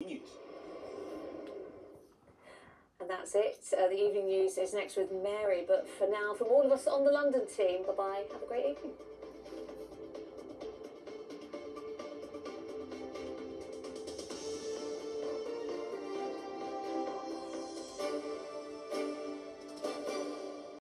And that's it. Uh, the evening news is next with Mary. But for now, from all of us on the London team, bye bye. Have a great evening.